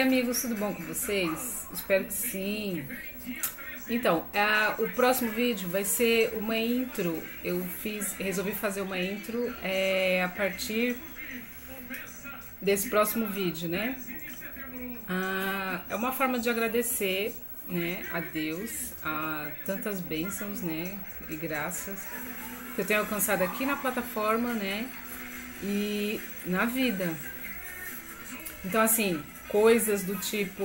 amigos, tudo bom com vocês? Espero que sim. Então, o próximo vídeo vai ser uma intro. Eu fiz, resolvi fazer uma intro é, a partir desse próximo vídeo, né? Ah, é uma forma de agradecer, né, a Deus, a tantas bênçãos, né, e graças que eu tenho alcançado aqui na plataforma, né, e na vida. Então, assim, coisas do tipo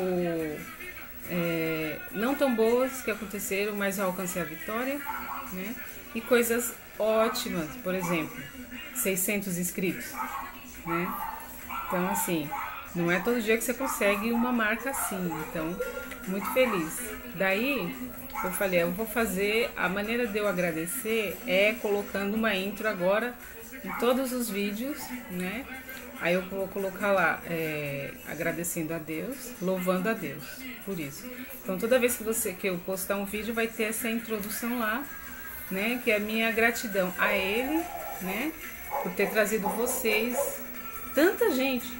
é, não tão boas que aconteceram, mas eu alcancei a vitória, né? E coisas ótimas, por exemplo, 600 inscritos, né? Então, assim, não é todo dia que você consegue uma marca assim. Então, muito feliz. Daí, eu falei, eu vou fazer, a maneira de eu agradecer é colocando uma intro agora em todos os vídeos, né? Aí eu vou colocar lá, é, agradecendo a Deus, louvando a Deus por isso. Então toda vez que você que eu postar um vídeo vai ter essa introdução lá, né? Que é a minha gratidão a Ele, né? Por ter trazido vocês, tanta gente,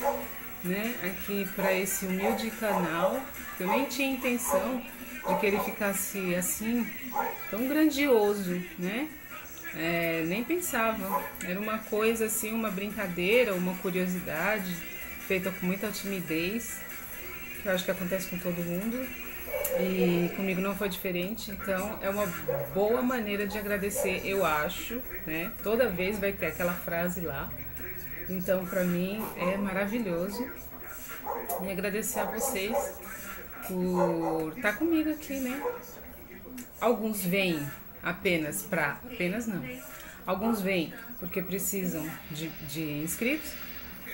né? Aqui para esse humilde canal, eu nem tinha intenção de que ele ficasse assim, tão grandioso, né? É, nem pensava. Era uma coisa assim, uma brincadeira, uma curiosidade, feita com muita timidez, que eu acho que acontece com todo mundo. E comigo não foi diferente, então é uma boa maneira de agradecer, eu acho, né? Toda vez vai ter aquela frase lá. Então, para mim é maravilhoso. E agradecer a vocês por estar comigo aqui, né? Alguns vêm apenas para. Apenas não. Alguns vêm porque precisam de, de inscritos,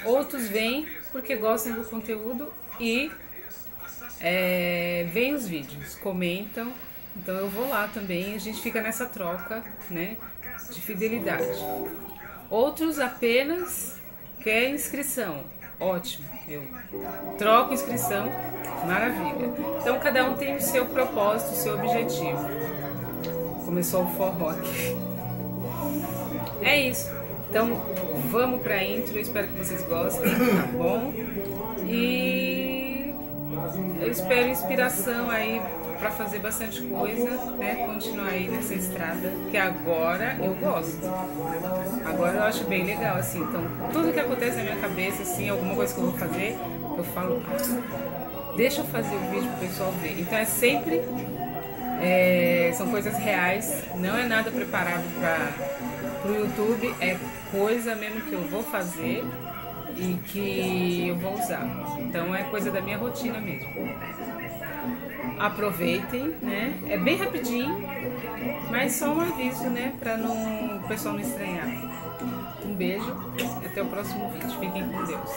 outros vêm porque gostam do conteúdo e é, veem os vídeos, comentam. Então eu vou lá também, a gente fica nessa troca, né, de fidelidade. Outros apenas quer inscrição, ótimo, eu troco inscrição, maravilha. Então cada um tem o seu propósito, o seu objetivo. Começou o forró aqui. É isso. Então, vamos pra intro. Espero que vocês gostem, tá bom? E eu espero inspiração aí para fazer bastante coisa, né? Continuar aí nessa estrada, que agora eu gosto. Agora eu acho bem legal, assim. Então, tudo que acontece na minha cabeça, assim, alguma coisa que eu vou fazer, eu falo, ah, deixa eu fazer o vídeo pro pessoal ver. Então é sempre é, são coisas reais, não é nada preparado para o YouTube, é coisa mesmo que eu vou fazer e que eu vou usar. Então é coisa da minha rotina mesmo. Aproveitem, né? É bem rapidinho, mas só um aviso, né? Para não, o pessoal não estranhar. Um beijo até o próximo vídeo. Fiquem com Deus.